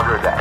Roger that.